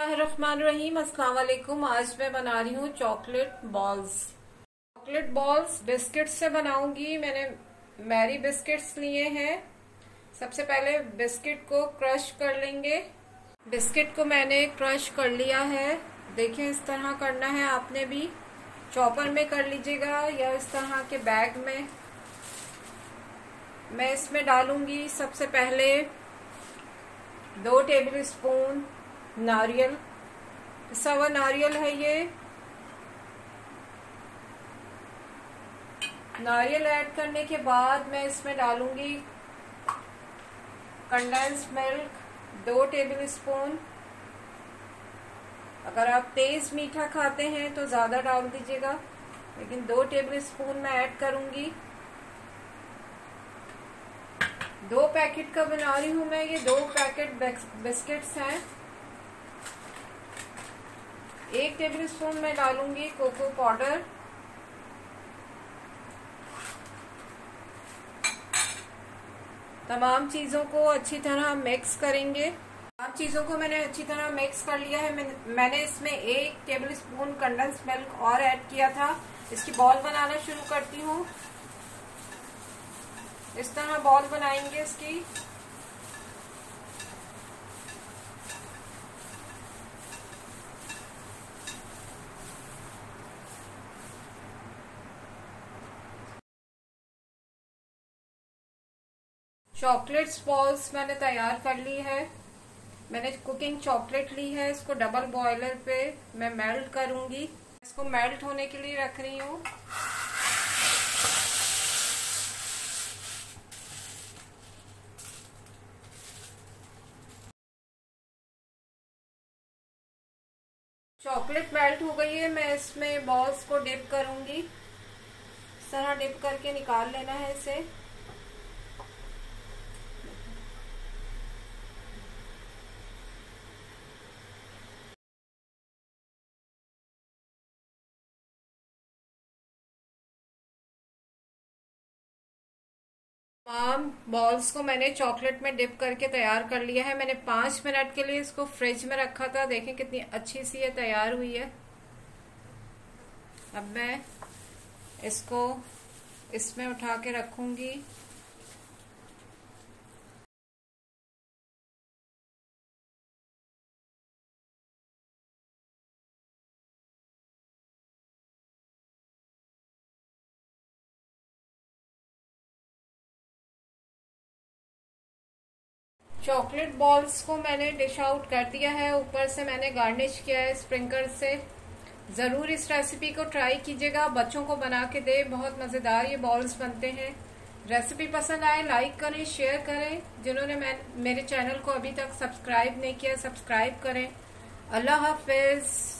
रहीम अस्सलाम वालेकुम आज मैं बना रही हूँ chocolate balls. Chocolate balls biscuit से बनाऊँगी। मैंने मैरी बिस्किट्स लिए हैं। सबसे पहले बिस्किट को क्रश कर लेंगे। बिस्किट को मैंने क्रश कर लिया है। देखें, इस तरह करना है आपने भी। चॉपर में कर लीजिएगा या इस तरह के बैग में। मैं इसमें डालूँगी सबसे पहले दो टेबल स्पून नारियल, सवा नारियल है ये। नारियल ऐड करने के बाद मैं इसमें डालूँगी कंडेंस मिल्क दो टेबल स्पून अगर आप तेज मीठा खाते हैं तो ज़्यादा डाल दीजिएगा, लेकिन दो टेबल स्पून मैं ऐड करूँगी। दो पैकेट का बना रही हूँ मैं, ये दो पैकेट बिस्किट्स हैं। एक टेबल स्पून मैं डालूँगी कोको पाउडर। तमाम चीज़ों को अच्छी तरह मिक्स करेंगे। तमाम चीज़ों को मैंने अच्छी तरह मिक्स कर लिया है। मैंने इसमें एक टेबल स्पून कंडेंस मिल्क और ऐड किया था। इसकी बॉल बनाना शुरू करती हूँ। इस तरह बॉल बनाएँगे इसकी। चॉकलेट्स बॉल्स मैंने तैयार कर ली है। मैंने कुकिंग चॉकलेट ली है, इसको डबल बॉयलर पे मैं मेल्ट करूँगी। इसको मेल्ट होने के लिए रख रही हूँ। चॉकलेट मेल्ट हो गई है, मैं इसमें बॉल्स को डिप करूँगी। इस तरह डिप करके निकाल लेना है इसे। तमाम बॉल्स को मैंने चॉकलेट में डिप करके तैयार कर लिया है। मैंने पाँच मिनट के लिए इसको फ्रिज में रखा था। देखें कितनी अच्छी सी ये तैयार हुई है। अब मैं इसको इसमें उठा के रखूँगी। चॉकलेट बॉल्स को मैंने डिश आउट कर दिया है। ऊपर से मैंने गार्निश किया है स्प्रिंकल से। ज़रूर इस रेसिपी को ट्राई कीजिएगा। बच्चों को बना के दे। बहुत मज़ेदार ये बॉल्स बनते हैं। रेसिपी पसंद आए, लाइक करें, शेयर करें। जिन्होंने मैं, मेरे चैनल को अभी तक सब्सक्राइब नहीं किया, सब्सक्राइब करें। अल्लाह हाफिज़।